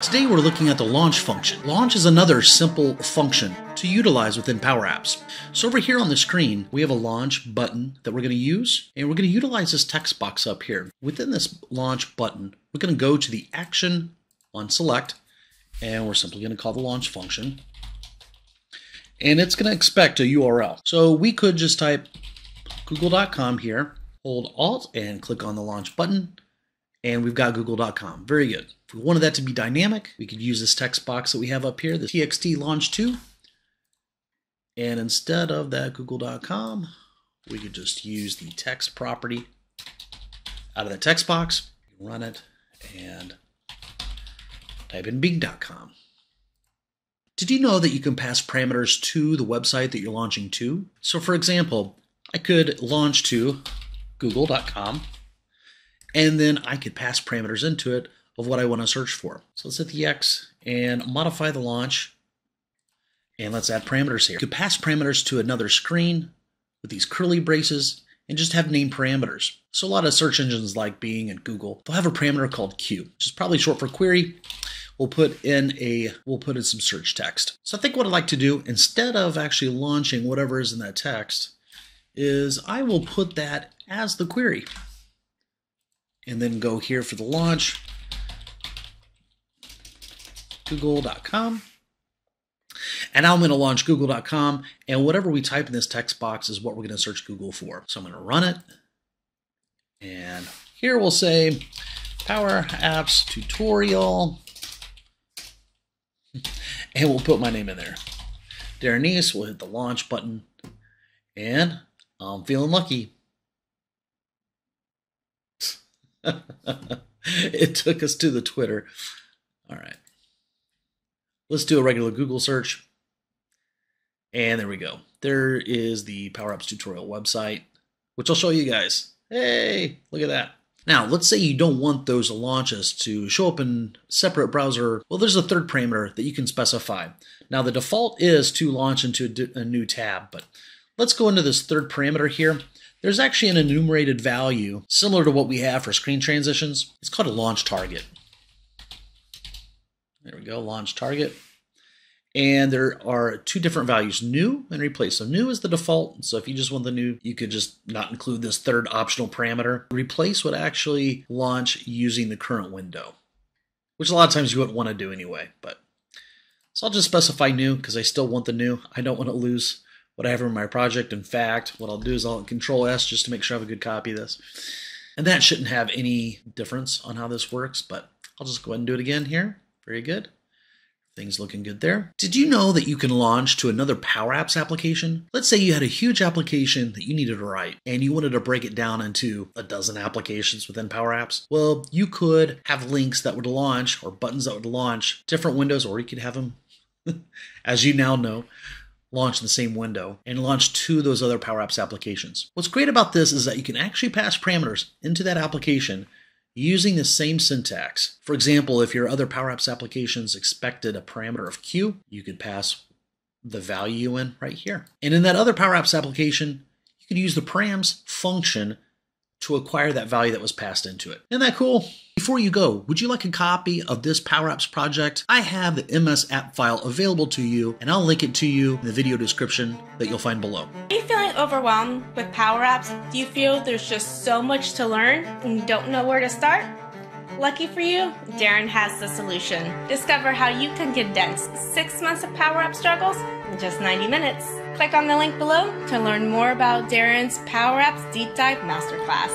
Today we're looking at the launch function. Launch is another simple function to utilize within Power Apps. So over here on the screen, we have a launch button that we're going to use, and we're going to utilize this text box up here. Within this launch button, we're going to go to the action on select, and we're simply going to call the launch function. And it's going to expect a URL. So we could just type google.com here, hold Alt and click on the launch button, and we've got google.com. Very good. If we wanted that to be dynamic, we could use this text box that we have up here, the txt launch 2. And instead of that google.com, we could just use the text property out of the text box, run it, and type in bing.com. Did you know that you can pass parameters to the website that you're launching to? So for example, I could launch to google.com and then I could pass parameters into it of what I want to search for. So let's hit the X and modify the launch. And let's add parameters here. You could pass parameters to another screen with these curly braces and just have name parameters. So a lot of search engines like Bing and Google, they'll have a parameter called Q, which is probably short for query. We'll put in a we'll put in some search text. So I think what I'd like to do instead of actually launching whatever is in that text is I will put that as the query and then go here for the launch, google.com. And now I'm going to launch google.com, and whatever we type in this text box is what we're going to search Google for. So I'm going to run it, and here we'll say Power Apps Tutorial, and we'll put my name in there. Darren Neese, we'll hit the launch button, and I'm feeling lucky. it took us to the Twitter. All right. Let's do a regular Google search. And there we go. There is the Power Apps tutorial website, which I'll show you guys. Hey, look at that. Now, let's say you don't want those launches to show up in separate browser. Well, there's a third parameter that you can specify. Now, the default is to launch into a new tab, but let's go into this third parameter here. There's actually an enumerated value similar to what we have for screen transitions. It's called a launch target. There we go, launch target. And there are two different values, new and replace. So new is the default. So if you just want the new, you could just not include this third optional parameter. Replace would actually launch using the current window, which a lot of times you wouldn't want to do anyway. But So I'll just specify new because I still want the new. I don't want to lose what I have in my project. In fact, what I'll do is I'll control S just to make sure I have a good copy of this. And that shouldn't have any difference on how this works, but I'll just go ahead and do it again here. Very good. Things looking good there. Did you know that you can launch to another Power Apps application? Let's say you had a huge application that you needed to write and you wanted to break it down into a dozen applications within Power Apps. Well, you could have links that would launch or buttons that would launch different windows, or you could have them, as you now know, launch in the same window and launch two of those other Power Apps applications. What's great about this is that you can actually pass parameters into that application using the same syntax. For example, if your other Power Apps applications expected a parameter of Q, you could pass the value in right here. And in that other Power Apps application, you could use the params function to acquire that value that was passed into it. Isn't that cool? Before you go, would you like a copy of this Power Apps project? I have the MS app file available to you, and I'll link it to you in the video description that you'll find below. Are you feeling overwhelmed with Power Apps? Do you feel there's just so much to learn and you don't know where to start? Lucky for you, Darren has the solution. Discover how you can condense six months of Power App struggles in just 90 minutes. Click on the link below to learn more about Darren's Power Apps Deep Dive Masterclass.